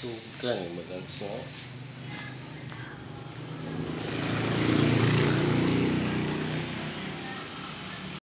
就更没得说。